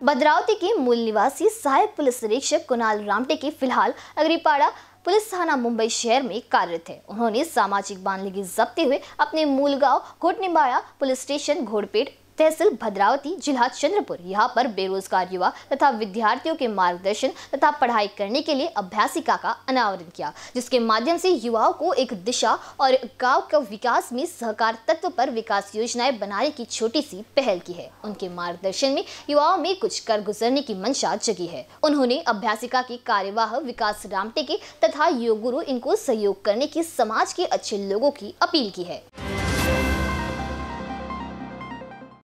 भद्रावती के मूल निवासी सहायक पुलिस निरीक्षक कुणाल रामटे की फ़िलहाल अग्रीपाड़ा पुलिस थाना मुंबई शहर में कार्यरत है। उन्होंने सामाजिक बानलगी जब्ती हुए अपने मूल गाँव घोटनिबाड़ा पुलिस स्टेशन घोड़पेट तहसील भद्रावती, जिला चंद्रपुर। यहाँ पर बेरोजगार युवा तथा विद्यार्थियों के मार्गदर्शन तथा पढ़ाई करने के लिए अभ्यासिका का अनावरण किया, जिसके माध्यम से युवाओं को एक दिशा और गाँव का विकास में सहकार तत्व पर विकास योजनाएँ बनाने की छोटी सी पहल की है। उनके मार्गदर्शन में युवाओं में कुछ कर गुजरने की मंशा जगी है। उन्होंने अभ्यासिका की कार्यवाह, विकास रामटे के तथा योग गुरु इनको सहयोग करने की समाज के अच्छे लोगों की अपील की है।